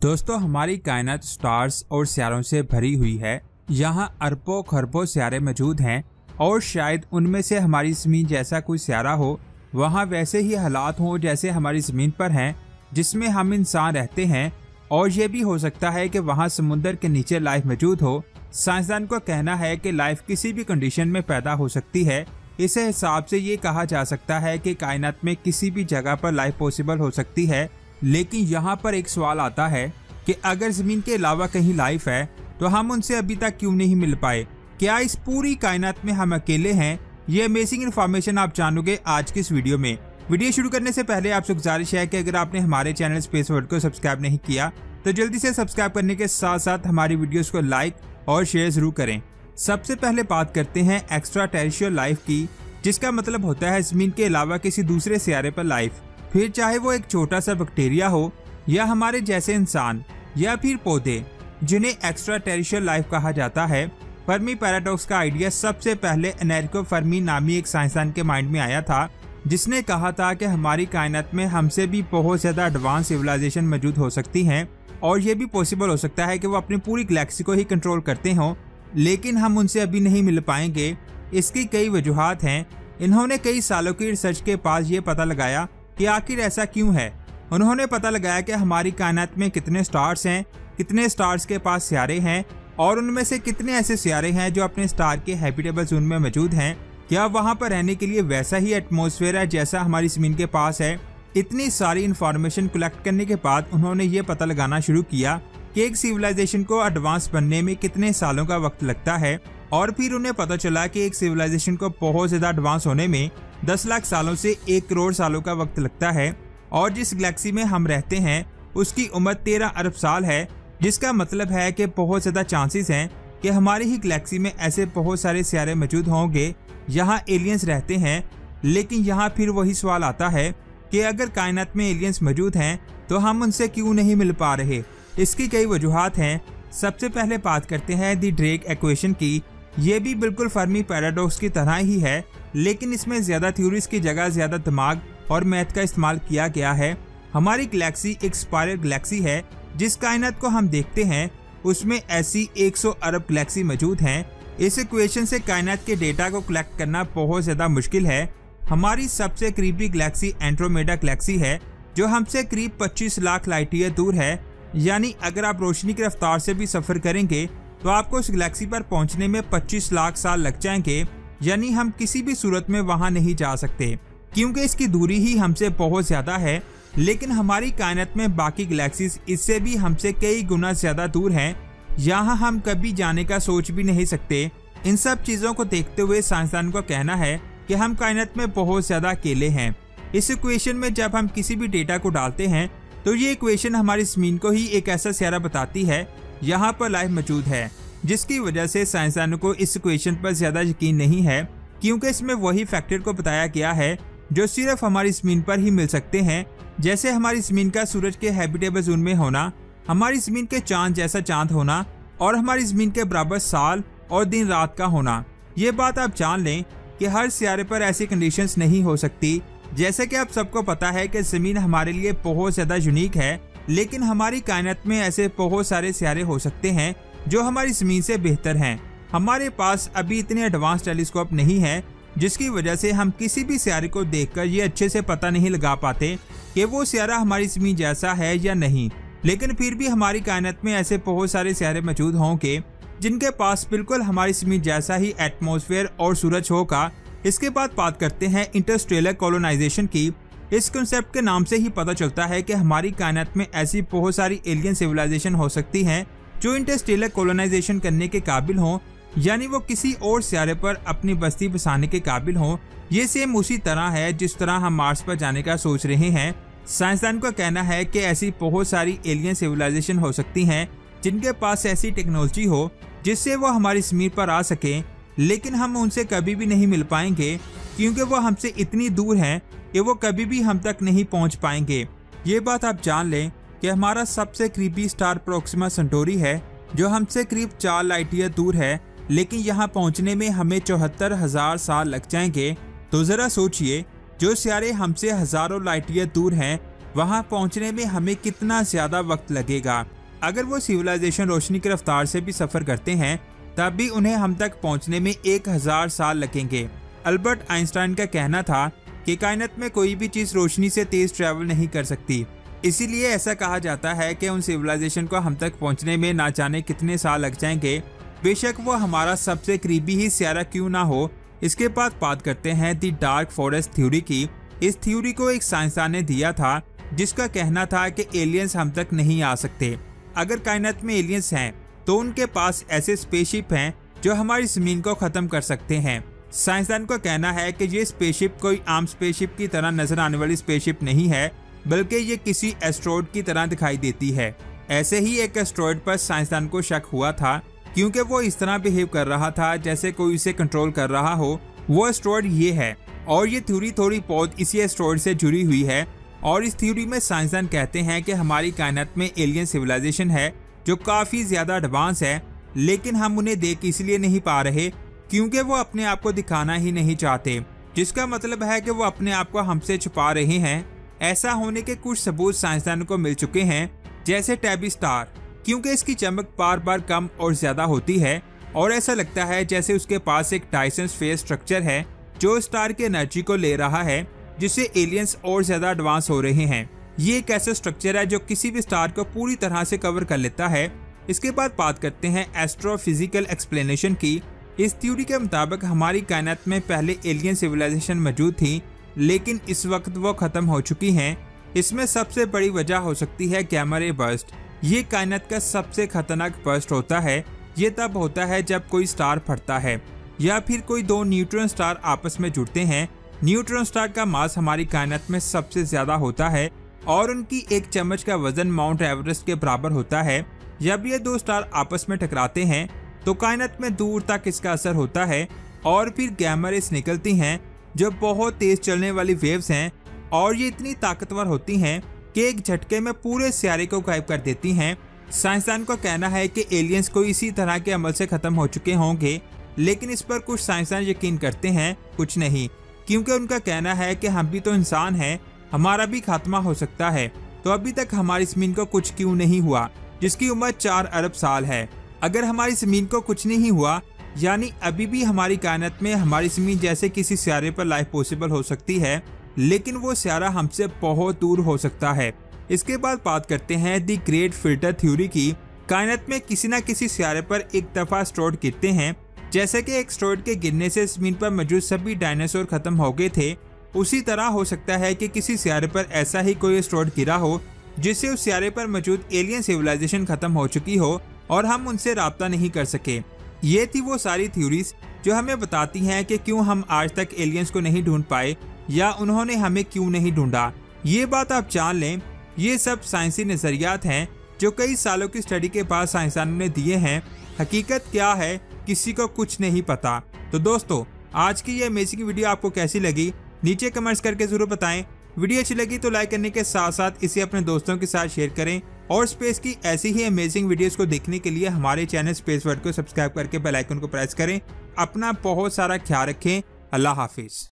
दोस्तों, हमारी कायनात स्टार्स और सियारों से भरी हुई है। यहाँ अरबों खरबों सियारे मौजूद हैं और शायद उनमें से हमारी ज़मीन जैसा कोई सियारा हो। वहाँ वैसे ही हालात हों जैसे हमारी ज़मीन पर हैं, जिसमें हम इंसान रहते हैं। और ये भी हो सकता है कि वहाँ समुंदर के नीचे लाइफ मौजूद हो। साइंसदान का कहना है कि लाइफ किसी भी कंडीशन में पैदा हो सकती है। इस हिसाब से ये कहा जा सकता है कि कायनात में किसी भी जगह पर लाइफ पॉसिबल हो सकती है। लेकिन यहाँ पर एक सवाल आता है कि अगर ज़मीन के अलावा कहीं लाइफ है तो हम उनसे अभी तक क्यों नहीं मिल पाए? क्या इस पूरी कायनात में हम अकेले हैं? ये अमेजिंग इन्फॉर्मेशन आप जानोगे आज की इस वीडियो में। वीडियो शुरू करने से पहले आपसे गुजारिश है कि अगर आपने हमारे चैनल स्पेस वर्ल्ड को सब्सक्राइब नहीं किया तो जल्दी से सब्सक्राइब करने के साथ साथ हमारी वीडियोस को लाइक और शेयर ज़रूर करें। सबसे पहले बात करते हैं एक्स्ट्रा टेरिशियल लाइफ की, जिसका मतलब होता है ज़मीन के अलावा किसी दूसरे सियारे पर लाइफ फिर चाहे वो एक छोटा सा बैक्टीरिया हो, या हमारे जैसे इंसान, या फिर पौधे, जिन्हें एक्स्ट्रा टेरिशियल लाइफ कहा जाता है फर्मी पैराडॉक्स का आइडिया सबसे पहले एनेरिको फर्मी नामी एक साइंसदान के माइंड में आया था, जिसने कहा था कि हमारी कायनात में हमसे भी बहुत ज़्यादा एडवांस सिविलाइजेशन मौजूद हो सकती हैं, और ये भी पॉसिबल हो सकता है कि वो अपनी पूरी गलेक्सी को ही कंट्रोल करते हों, लेकिन हम उनसे अभी नहीं मिल पाएँगे। इसकी कई वजूहत हैं। इन्होंने कई सालों की रिसर्च के पास ये पता लगाया कि आखिर ऐसा क्यों है? उन्होंने पता लगाया कि हमारी कायनात में कितने स्टार्स हैं, कितने स्टार्स के पास सियारे हैं, और उनमें से कितने ऐसे सियारे हैं जो अपने स्टार के हैबिटेबल जोन में मौजूद हैं। क्या वहाँ पर रहने के लिए वैसा ही एटमोसफेयर है जैसा हमारी ज़मीन के पास है? इतनी सारी इंफॉर्मेशन कलेक्ट करने के बाद उन्होंने ये पता लगाना शुरू किया कि एक सिविलाइजेशन को एडवांस बनने में कितने सालों का वक्त लगता है, और फिर उन्हें पता चला कि एक सिविलाइजेशन को बहुत ज़्यादा एडवांस होने में 10 लाख सालों से एक करोड़ सालों का वक्त लगता है और जिस गैलेक्सी में हम रहते हैं, उसकी उम्र तेरह अरब साल है, जिसका मतलब है कि बहुत ज़्यादा चांसेस हैं कि हमारी ही गैलेक्सी में ऐसे बहुत सारे सियारे मौजूद होंगे। यहाँ एलियंस रहते हैं, लेकिन यहाँ फिर वही सवाल आता है कि अगर कायनात में एलियंस मौजूद हैं तो हम उनसे क्यों नहीं मिल पा रहे? इसकी कई वजूहत हैं। सबसे पहले बात करते हैं दी ड्रेक एक्वेशन की। ये भी बिल्कुल फर्मी पैराडॉक्स की तरह ही है, लेकिन इसमें ज़्यादा थ्योरीज की जगह ज़्यादा दिमाग और मैथ का इस्तेमाल किया गया है। हमारी गैलेक्सी एक स्पायरल गैलेक्सी है, जिस कायनात को हम देखते हैं, उसमें ऐसी 100 अरब गैलेक्सी मौजूद हैं। इस इक्वेशन से कायनात के डेटा को कलेक्ट करना बहुत ज़्यादा मुश्किल है। हमारी सबसे करीबी गैलेक्सी एंड्रोमेडा गैलेक्सी है, जो हमसे करीब 25 लाख लाइट ईयर दूर है। यानी अगर आप रोशनी की रफ्तार से भी सफ़र करेंगे तो आपको उस गैलेक्सी पर पहुँचने में 25 लाख साल लग जाएँगे, यानी हम किसी भी सूरत में वहाँ नहीं जा सकते, क्योंकि इसकी दूरी ही हमसे बहुत ज़्यादा है, लेकिन हमारी कायनत में बाकी गैलेक्सीज इससे भी हमसे कई गुना ज़्यादा दूर हैं। यहाँ हम कभी जाने का सोच भी नहीं सकते। इन सब चीज़ों को देखते हुए साइंसदान का कहना है कि हम कायनत में बहुत ज़्यादा अकेले हैं। इस इक्वेशन में जब हम किसी भी डेटा को डालते हैं तो ये इक्वेशन हमारी ज़मीन को ही एक ऐसा सियारा बताती है यहाँ पर लाइफ मौजूद है, जिसकी वजह से साइंसदानों को इस इक्वेशन पर ज़्यादा यकीन नहीं है, क्योंकि इसमें वही फैक्टर को बताया गया है, जो सिर्फ़ हमारी ज़मीन पर ही मिल सकते हैं। जैसे हमारी ज़मीन का सूरज के हैबिटेबल जोन में होना, हमारी ज़मीन के चाँद जैसा चाँद होना, और हमारी ज़मीन के बराबर साल और दिन रात का होना। ये बात आप जान लें कि हर सियारे पर ऐसी कंडीशंस नहीं हो सकती, जैसे कि आप सबको पता है कि ज़मीन हमारे लिए बहुत ज़्यादा यूनिक है लेकिन हमारी कायनत में ऐसे बहुत सारे सियारे हो सकते हैं जो हमारी ज़मीन से बेहतर हैं। हमारे पास अभी इतने एडवांस टेलीस्कोप नहीं है, जिसकी वजह से हम किसी भी सियारे को देखकर ये अच्छे से पता नहीं लगा पाते कि वो सियारा हमारी ज़मीन जैसा है या नहीं। लेकिन फिर भी हमारी कायनत में ऐसे बहुत सारे सियारे मौजूद होंगे, जिनके पास बिल्कुल हमारी ज़मीन जैसा ही एटमोसफेयर और सूरज होगा इसके बाद बात करते हैं इंटरस्टेलर कॉलोनाइजेशन की। इस कंसेप्ट के नाम से ही पता चलता है कि हमारी कायनात में ऐसी बहुत सारी एलियन सिविलाइजेशन हो सकती हैं, जो इंटरस्टेलर कॉलोनाइजेशन करने के काबिल हों, यानी वो किसी और सियारे पर अपनी बस्ती बसाने के काबिल हों। ये सेम उसी तरह है जिस तरह हम मार्स पर जाने का सोच रहे हैं। साइंसदान का कहना है कि ऐसी बहुत सारी एलियन सिविलाइजेशन हो सकती हैं, जिनके पास ऐसी टेक्नोलॉजी हो, जिससे वो हमारी ज़मीन पर आ सके, लेकिन हम उनसे कभी भी नहीं मिल पाएँगे। क्योंकि वो हमसे इतनी दूर हैं कि वो कभी भी हम तक नहीं पहुँच पाएँगे। ये बात आप जान लें कि हमारा सबसे करीबी स्टार प्रोक्सिमा संटोरी है, जो हमसे करीब चार लाइट ईयर दूर है, लेकिन यहाँ पहुँचने में हमें चौहत्तर हज़ार साल लग जाएँगे। तो जरा सोचिए, जो सियारे हमसे हज़ारों लाइट ईयर दूर हैं, वहाँ पहुँचने में हमें कितना ज़्यादा वक्त लगेगा। अगर वो सिविलाइजेशन रोशनी की रफ्तार से भी सफ़र करते हैं, तब भी उन्हें हम तक पहुँचने में एक हज़ार साल लगेंगे। अल्बर्ट आइंस्टाइन का कहना था कि कायनत में कोई भी चीज़ रोशनी से तेज ट्रेवल नहीं कर सकती। इसीलिए ऐसा कहा जाता है कि उन सिविलाइजेशन को हम तक पहुँचने में ना जाने कितने साल लग जाएँगे। बेशक वो हमारा सबसे करीबी ही स्यारा क्यों ना हो, इसके बाद बात करते हैं दी डार्क फॉरेस्ट थ्योरी की। इस थ्योरी को एक साइंसदान ने दिया था, जिसका कहना था कि एलियंस हम तक नहीं आ सकते। अगर कायनात में एलियंस हैं तो उनके पास ऐसे स्पेसशिप हैं, जो हमारी ज़मीन को खत्म कर सकते हैं। साइंसदान का कहना है कि ये स्पेसशिप कोई आम स्पेसशिप की तरह नज़र आने वाली स्पेसशिप नहीं है, बल्कि ये किसी एस्ट्रॉइड की तरह दिखाई देती है। ऐसे ही एक एस्ट्रॉइड पर साइंसदान को शक हुआ था, क्योंकि वो इस तरह बिहेव कर रहा था जैसे कोई उसे कंट्रोल कर रहा हो। वो एस्ट्रॉइड ये है, और ये थ्योरी थोड़ी बहुत इसी एस्ट्रॉइड से जुड़ी हुई है, और इस थ्योरी में साइंसदान कहते हैं कि हमारी कायनात में एलियन सिविलाइजेशन है, जो काफ़ी ज़्यादा एडवांस है, लेकिन हम उन्हें देख इसलिए नहीं पा रहे क्योंकि वो अपने आप को दिखाना ही नहीं चाहते, जिसका मतलब है कि वो अपने आप को हमसे छुपा रहे हैं। ऐसा होने के कुछ सबूत साइंसदानों को मिल चुके हैं, जैसे टैबी स्टार, क्योंकि इसकी चमक बार बार कम और ज़्यादा होती है, और ऐसा लगता है जैसे उसके पास एक टाइसन फेस स्ट्रक्चर है, जो स्टार की एनर्जी को ले रहा है, जिससे एलियंस और ज़्यादा एडवांस हो रहे हैं। ये एक ऐसा स्ट्रक्चर है जो किसी भी स्टार को पूरी तरह से कवर कर लेता है। इसके बाद बात करते हैं एस्ट्रोफिजिकल एक्सप्लेनेशन की इस थ्योरी के मुताबिक हमारी कायनात में पहले एलियन सिविलाइजेशन मौजूद थी, लेकिन इस वक्त वो खत्म हो चुकी हैं। इसमें सबसे बड़ी वजह हो सकती है कैमरे बर्स्ट ये कायनात का सबसे खतरनाक बर्स्ट होता है। ये तब होता है जब कोई स्टार फटता है, या फिर कोई दो न्यूट्रॉन स्टार आपस में जुड़ते हैं। न्यूट्रॉन स्टार का मास हमारी कायनात में सबसे ज़्यादा होता है, और उनकी एक चम्मच का वज़न माउंट एवरेस्ट के बराबर होता है। जब ये दो स्टार आपस में टकराते हैं तो कायनत में दूर तक इसका असर होता है और फिर गैमरेस निकलती हैं, जो बहुत तेज चलने वाली वेव्स हैं और ये इतनी ताकतवर होती हैं कि एक झटके में पूरे सियारे को गायब कर देती हैं। साइंसदान का कहना है कि एलियंस को इसी तरह के अमल से खत्म हो चुके होंगे, लेकिन इस पर कुछ साइंसदान यकीन करते हैं, कुछ नहीं, क्योंकि उनका कहना है कि हम भी तो इंसान हैं, हमारा भी खात्मा हो सकता है। तो अभी तक हमारी ज़मीन को कुछ क्यों नहीं हुआ, जिसकी उम्र चार अरब साल है। अगर हमारी ज़मीन को कुछ नहीं हुआ, यानी अभी भी हमारी कायनत में हमारी ज़मीन जैसे किसी सियारे पर लाइफ पॉसिबल हो सकती है, लेकिन वो सियारा हमसे बहुत दूर हो सकता है। इसके बाद बात करते हैं दी ग्रेट फ़िल्टर थ्योरी की। कायनत में किसी न किसी सियारे पर एक दफ़ा स्ट्रोड गिरते हैं। जैसे कि एक स्ट्रोड के गिरने से ज़मीन पर मौजूद सभी डायनासोर खत्म हो गए थे। उसी तरह हो सकता है कि किसी सियारे पर ऐसा ही कोई स्ट्रोड गिरा हो, जिससे उस सियारे पर मौजूद एलियन सिविलाइजेशन खत्म हो चुकी हो। और हम उनसे रबता नहीं कर सके। ये थी वो सारी थ्योरीज जो हमें बताती हैं कि क्यों हम आज तक एलियंस को नहीं ढूंढ पाए या उन्होंने हमें क्यों नहीं ढूंढा। ये बात आप जान लें, ये सब साइंसी नजरियात हैं जो कई सालों की स्टडी के बाद साइंसदानों ने दिए हैं। हकीकत क्या है, किसी को कुछ नहीं पता। तो दोस्तों, आज की ये अमेजिंग वीडियो आपको कैसी लगी? नीचे कमेंट्स करके ज़रूर बताएँ। वीडियो अच्छी लगी तो लाइक करने के साथ साथ इसे अपने दोस्तों के साथ शेयर करें। और स्पेस की ऐसी ही अमेजिंग वीडियोस को देखने के लिए हमारे चैनल स्पेस वर्ड को सब्सक्राइब करके बेल आइकन को प्रेस करें। अपना बहुत सारा ख्याल रखें। अल्लाह हाफिज।